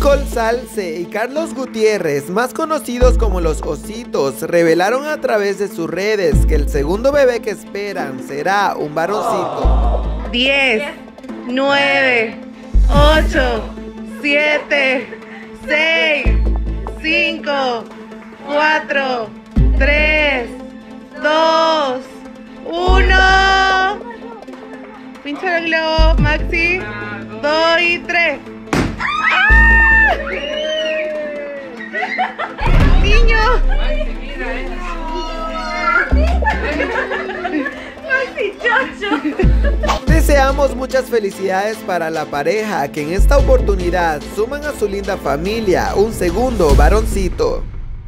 Nicole Salce y Carlos Gutiérrez, más conocidos como los Ositos, revelaron a través de sus redes que el segundo bebé que esperan será un varoncito. 10, 9, 8, 7, 6, 5, 4, 3, 2, 1. Pincha el globo, Maxi. 2 y 3. ¡Niño! Deseamos muchas felicidades para la pareja que en esta oportunidad suman a su linda familia un segundo varoncito.